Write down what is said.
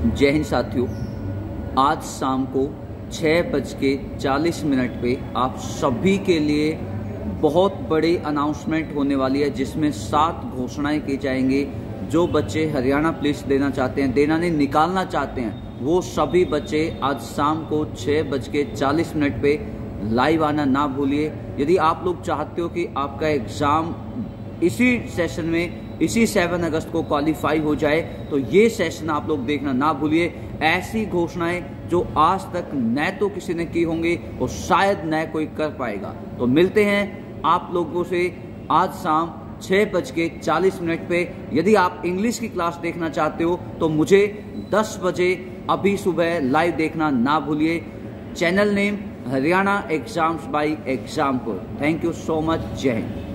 जय हिंद साथियों, आज शाम को छः बज के चालीस मिनट पे आप सभी के लिए बहुत बड़ी अनाउंसमेंट होने वाली है, जिसमें सात घोषणाएँ की जाएँगी। जो बच्चे हरियाणा पुलिस देना चाहते हैं, देना नहीं, निकालना चाहते हैं, वो सभी बच्चे आज शाम को छः बज के चालीस मिनट पे लाइव आना ना भूलिए। यदि आप लोग चाहते हो कि आपका एग्ज़ाम इसी सेशन में इसी सेवन अगस्त को क्वालिफाई हो जाए तो ये सेशन आप लोग देखना ना भूलिए। ऐसी घोषणाएँ जो आज तक न तो किसी ने की होंगी और शायद न कोई कर पाएगा। तो मिलते हैं आप लोगों से आज शाम छः बज के चालीस मिनट पे। यदि आप इंग्लिश की क्लास देखना चाहते हो तो मुझे दस बजे अभी सुबह लाइव देखना ना भूलिए। Channel name Haryana exams by Exampur thank you so much जय हिंद